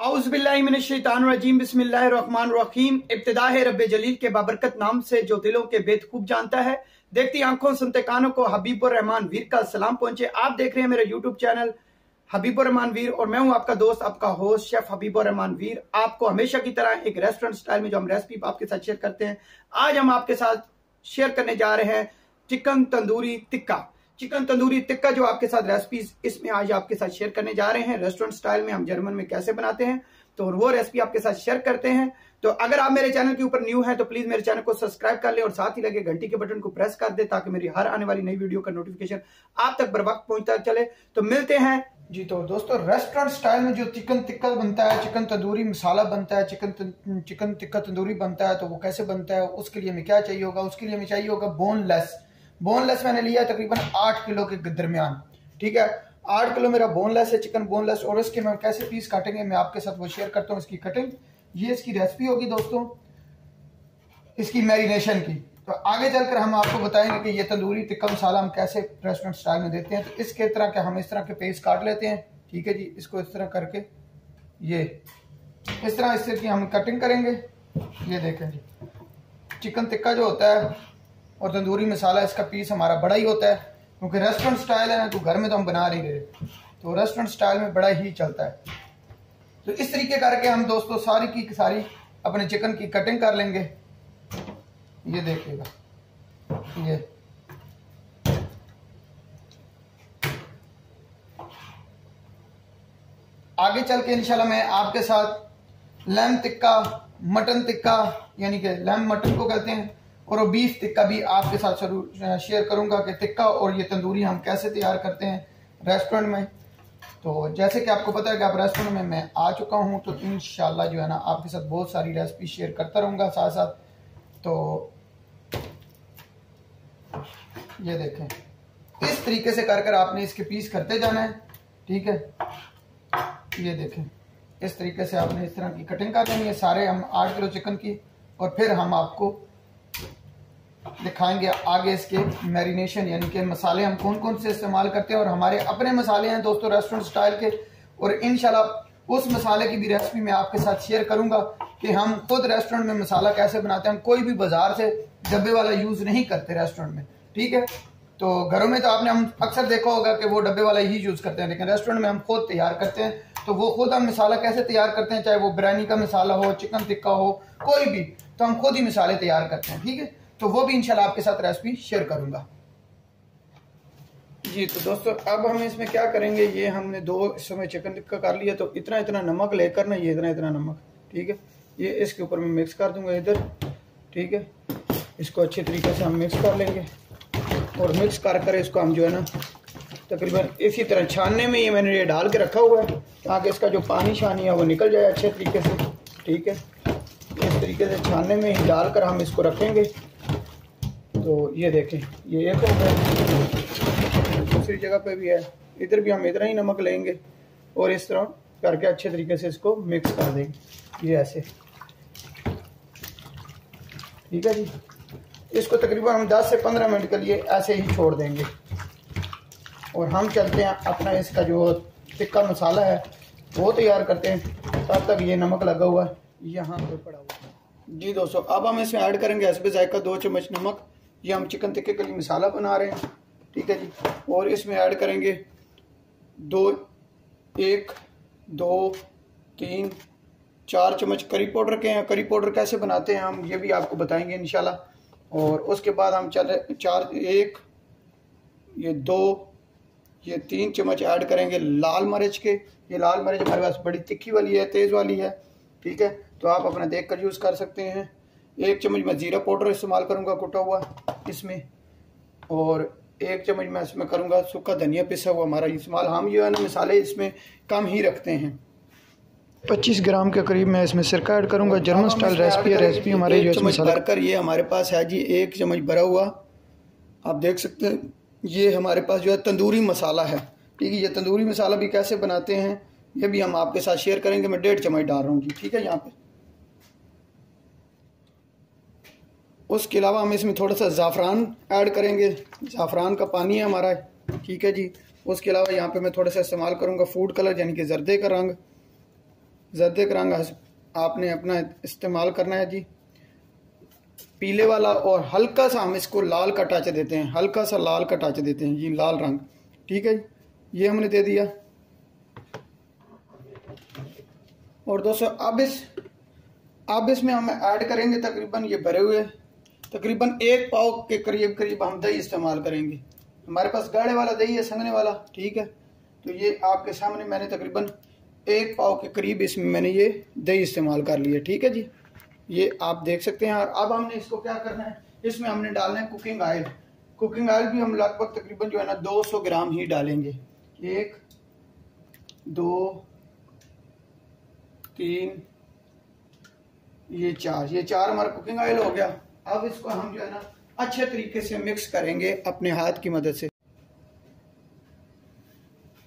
आउज़बिल्लिमिनशैतानरजीम बिस्मिल्लाहिर्रहमानिर्रहीम इब्तिदा रब जलील के बाबरकत नाम से, जो दिलों के बेद खूब जानता है। देखती आँखों, सुनते कानों को हबीबुर रहमान वीर का सलाम पहुँचे। आप देख रहे हैं मेरा यूट्यूब चैनल हबीबुर रहमान वीर और मैं हूँ आपका दोस्त, आपका होस्ट, शेफ हबीबुर रहमान वीर। आपको हमेशा की तरह एक रेस्टोरेंट स्टाइल में जो हम रेसिपी आपके साथ शेयर करते हैं, आज हम आपके साथ शेयर करने जा रहे हैं चिकन तंदूरी टिक्का। चिकन तंदूरी टिक्का जो आपके साथ रेसिपीज़ इसमें आज आपके साथ शेयर करने जा रहे हैं। रेस्टोरेंट स्टाइल में हम जर्मन में कैसे बनाते हैं तो वो रेसिपी आपके साथ शेयर करते हैं। तो अगर आप मेरे चैनल के ऊपर न्यू हैं तो प्लीज़ मेरे चैनल को सब्सक्राइब कर ले और साथ ही लगे घंटी के बटन को प्रेस कर दे ताकि मेरी हर आने वाली नई वीडियो का नोटिफिकेशन आप तक बर वक्त पहुँचता चले। तो मिलते हैं। जी तो दोस्तों रेस्टोरेंट स्टाइल में जो चिकन टिक्का बनता है, चिकन तंदूरी मसाला बनता है, चिकन चिकन टिक्का तंदूरी बनता है तो वो कैसे बनता है, उसके लिए हमें क्या चाहिए होगा? उसके लिए हमें चाहिए होगा बोनलेस बोनलेस मैंने लिया तकरीबन आठ किलो के दरमियान। ठीक है? आठ किलो मेरा बोनलेस है, चिकन बोनलेस, और इसके मैं कैसे पीस काटेंगे मैं आपके साथ वो शेयर करता हूँ इसकी कटिंग ये इसकी रेसिपी होगी दोस्तों, इसकी मैरिनेशन की। तो आगे चलकर हम आपको बताएँगे कि ये तंदूरी टिक्का मसाला हम कैसे रेस्टोरेंट स्टाइल में देते हैं। तो इसके तरह के हम इस तरह के पेस्ट काट लेते हैं। ठीक है जी? इसको इस तरह करके ये, इस तरह इससे की हम कटिंग करेंगे। ये देखें जी। चिकन टिक्का जो होता है और तंदूरी मसाला इसका पीस हमारा बड़ा ही होता है, क्योंकि रेस्टोरेंट स्टाइल है ना तो घर में तो हम बना नहीं रहे तो रेस्टोरेंट स्टाइल में बड़ा ही चलता है। तो इस तरीके करके हम दोस्तों सारी की सारी अपने चिकन की कटिंग कर लेंगे। ये देखिएगा। ये। आगे चल के इंशाल्लाह मैं आपके साथ लैम टिक्का, मटन टिक्का, यानी कि लैम मटन को कहते हैं। और बीफ टिक्का भी आपके साथ शेयर करूँगा कि टिक्का और ये तंदूरी हम कैसे तैयार करते हैं रेस्टोरेंट में। तो जैसे कि आपको पता है कि आप रेस्टोरेंट में मैं आ चुका हूँ तो इन जो है ना आपके साथ बहुत सारी रेसिपी शेयर करता रहूँगा साथ साथ। तो ये देखें इस तरीके से कर कर आपने इसके पीस करते जाना है, ठीक है? ये देखें इस तरीके से आपने इस तरह की कटिंग कर देनी है, सारे हम आठ किलो चिकन की, और फिर हम आपको दिखाएँगे आगे इसके मैरिनेशन यानी कि मसाले हम कौन कौन से इस्तेमाल करते हैं और हमारे अपने मसाले हैं दोस्तों रेस्टोरेंट स्टाइल के। और इनशाला उस मसाले की भी रेसिपी मैं आपके साथ शेयर करूँगा कि हम खुद रेस्टोरेंट में मसाला कैसे बनाते हैं। हम कोई भी बाज़ार से डब्बे वाला यूज़ नहीं करते रेस्टोरेंट में, ठीक है? तो घरों में तो आपने, हम अक्सर देखा होगा कि वो डब्बे वाला ही यूज़ करते हैं, लेकिन रेस्टोरेंट में हम खुद तैयार करते हैं। तो वो खुद हम मसाला कैसे तैयार करते हैं, चाहे वो बिरयानी का मसाला हो चिकन टिक्का हो, कोई भी तो हम खुद ही मसाले तैयार करते हैं, ठीक है? तो वो भी इंशाल्लाह आपके साथ रेसिपी शेयर करूँगा। जी तो दोस्तों, अब हम इसमें क्या करेंगे? ये हमने दो समय चिकन टिक्का कर लिया तो इतना इतना नमक लेकर ना, ये इतना इतना नमक, ठीक है? ये इसके ऊपर मैं मिक्स कर दूँगा इधर, ठीक है? इसको अच्छे तरीके से हम मिक्स कर लेंगे और मिक्स कर कर इसको हम जो है ना, तकरीबन इसी तरह छानने में ये मैंने ये डाल के रखा हुआ है, ताकि इसका जो पानी शानी है वो निकल जाए अच्छे तरीके से, ठीक है? इस तरीके से छानने में ही डालकर हम इसको रखेंगे। तो ये देखें, ये एक हो गया दूसरी जगह पे भी है। इधर भी हम इतना ही नमक लेंगे और इस तरह करके अच्छे तरीके से इसको मिक्स कर देंगे। ये ऐसे। ठीक है जी? इसको तकरीबन हम 10 से 15 मिनट के लिए ऐसे ही छोड़ देंगे। और हम चलते हैं अपना इसका जो टिक्का मसाला है, वो तैयार करते हैं। तब तक ये नमक लगा हुआ है। यहाँ पे पड़ा हुआ है। जी दोस्तों, अब हम इसमें ऐड करेंगे एस जायका दो चम्मच नमक। ये हम चिकन टिक्के के लिए मसाला बना रहे हैं, ठीक है जी? और इसमें ऐड करेंगे दो, एक, दो, तीन, चार चम्मच करी पाउडर के हैं। करी पाउडर कैसे बनाते हैं हम ये भी आपको बताएँगे इनशाला और उसके बाद हम चल चार, एक, ये दो, ये तीन चम्मच ऐड करेंगे लाल मिर्च के। ये लाल मिर्च हमारे पास बड़ी तिखी वाली है, तेज़ वाली है, ठीक है? तो आप अपना देख कर यूज़ कर सकते हैं। एक चम्मच मैं ज़ीरा पाउडर इस्तेमाल करूँगा कुटा हुआ इसमें और एक चम्मच मैं इसमें करूँगा सूखा धनिया पिसा हुआ हमारा इस्तेमाल। हम जो है ना मसाले इसमें कम ही रखते हैं। 25 ग्राम के करीब मैं इसमें सिरका ऐड करूँगा जर्मन स्टाइल रेसिपी है रेसिपी हमारे जो चम्मच भरकर ये हमारे पास है जी एक चम्मच भरा हुआ। आप देख सकते हैं ये हमारे पास जो है तंदूरी मसाला है। ठीक है ये तंदूरी मसाला भी कैसे बनाते हैं ये भी हम आपके साथ शेयर करेंगे। मैं डेढ़ चम्मच डाल रहा हूँ जी ठीक है यहाँ पे। उसके अलावा हम इसमें थोड़ा सा ज़ाफ़रान ऐड करेंगे। ज़ाफ़रान का पानी है हमारा, ठीक है जी। उसके अलावा यहाँ पे मैं थोड़ा सा इस्तेमाल करूँगा फ़ूड कलर यानी कि जर्दे का रंग। जर्दे का रंग आपने अपना इस्तेमाल करना है जी। पीले वाला और हल्का सा हम इसको लाल का टच देते हैं। हल्का सा लाल का टच देते हैं ये लाल रंग। ठीक है ये हमने दे दिया। और दोस्तों, अब इस, अब इसमें हम ऐड करेंगे तकरीबन ये भरे हुए तकरीबन एक पाव के करीब करीब हम दही इस्तेमाल करेंगे। हमारे पास गाढ़े वाला दही है, संगने वाला, ठीक है? तो ये आपके सामने मैंने तकरीबन एक पाव के करीब इसमें मैंने ये दही इस्तेमाल कर लिया, ठीक है जी? ये आप देख सकते हैं, और अब हमने इसको क्या करना है? इसमें हमने डालना है कुकिंग ऑयल। कुकिंग ऑयल भी हम लगभग तकरीबन जो है ना 200 ग्राम ही डालेंगे। एक, दो, तीन, ये चार। ये चार हमारा कुकिंग ऑयल हो गया। अब इसको हम जो है ना अच्छे तरीके से मिक्स करेंगे अपने हाथ की मदद से।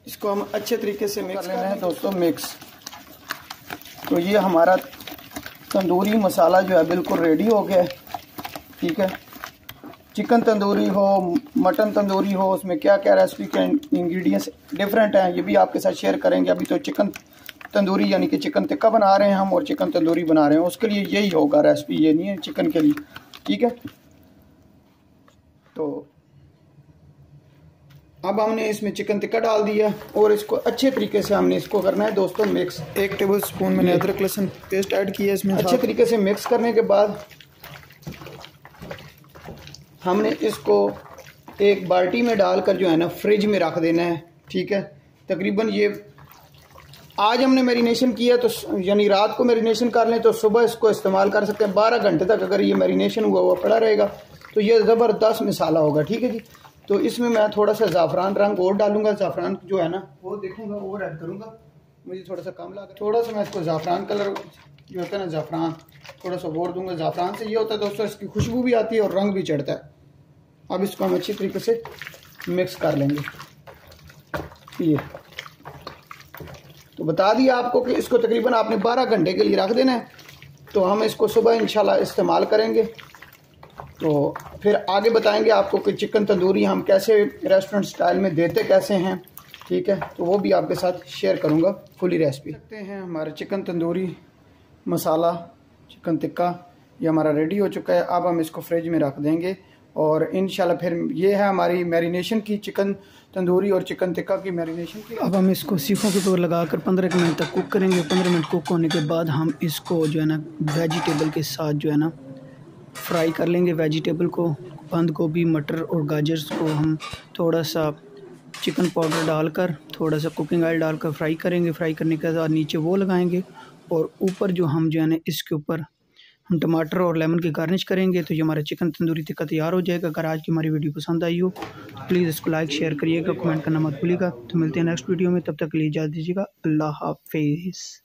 इसको हम अच्छे तरीके से मिक्स कर लेना है दोस्तों मिक्स तो ये हमारा तंदूरी मसाला जो है बिल्कुल रेडी हो गया है। ठीक है? चिकन तंदूरी हो मटन तंदूरी हो उसमें क्या क्या रेसिपी के इंग्रेडिएंट्स डिफरेंट हैं ये भी आपके साथ शेयर करेंगे। अभी तो चिकन तंदूरी यानी कि चिकन टिक्का बना रहे हैं हम और चिकन तंदूरी बना रहे हैं। उसके लिए यही होगा रेसिपी, ये नहीं है चिकन के लिए। ठीक है? तो अब हमने इसमें चिकन टिक्का डाल दिया और इसको अच्छे तरीके से हमने इसको करना है दोस्तों मिक्स एक टेबल स्पून मैंने अदरक लहसुन पेस्ट ऐड किया इसमें। अच्छे तरीके से मिक्स करने के बाद हमने इसको एक बाल्टी में डालकर जो है ना फ्रिज में रख देना है। ठीक है? तकरीबन ये आज हमने मैरिनेशन किया तो यानी रात को मैरिनेशन कर लें तो सुबह इसको इस्तेमाल कर सकते हैं। बारह घंटे तक अगर ये मैरिनेशन हुआ हुआ पड़ा रहेगा तो ये ज़बरदस्त मिसाला होगा, ठीक है जी? तो इसमें मैं थोड़ा सा ज़ाफ़रान रंग और डालूँगा, ज़ाफ़रान जो है ना, वो देखूँगा और ऐड करूँगा। मुझे थोड़ा सा कम लगा। थोड़ा सा मैं इसको ज़ाफ़रान कलर जो होता है ना, ज़ाफ़रान, थोड़ा सा और दूँगा। ज़ाफ़रान से ये होता है दोस्तों, इसकी खुशबू भी आती है और रंग भी चढ़ता है। अब इसको हम अच्छी तरीके से मिक्स कर लेंगे। ये। तो बता दिया आपको कि इसको तकरीबन आपने 12 घंटे के लिए रख देना है। तो हम इसको सुबह इंशाल्लाह इस्तेमाल करेंगे। तो फिर आगे बताएँगे आपको कि चिकन तंदूरी हम कैसे रेस्टोरेंट स्टाइल में देते कैसे हैं, ठीक है? तो वो भी आपके साथ शेयर करूँगा, फुली रेसिपी। देखते हैं हमारे चिकन तंदूरी, मसाला, चिकन टिक्का, ये हमारा रेडी हो चुका है। अब हम इसको फ्रिज में रख देंगे। और इन फिर ये है हमारी मैरिनेशन की चिकन तंदूरी और चिकन टिक्का की मैरिनेशन की। अब हम इसको सीखों के ऊपर लगा कर पंद्रह मिनट तक कुक करेंगे। पंद्रह मिनट कुक होने के बाद हम इसको जो है ना वेजिटेबल के साथ जो है ना फ्राई कर लेंगे। वेजिटेबल को, बंद गोभी, मटर और गाजर्स को हम थोड़ा सा चिकन पाउडर डालकर, थोड़ा सा कुकिंग ऑयल डालकर फ्राई करेंगे। फ्राई करने के बाद नीचे वो लगाएँगे और ऊपर जो हम जो है ना इसके ऊपर हम टमाटर और लेमन की गार्निश करेंगे तो ये हमारा चिकन तंदूरी टिक्का तैयार हो जाएगा। अगर आज की हमारी वीडियो पसंद आई हो तो प्लीज़ इसको लाइक शेयर करिएगा कमेंट करना मत भूलिएगा। तो मिलते हैं नेक्स्ट वीडियो में, तब तक के लिए दीजिएगा। अल्लाह हाफिज़।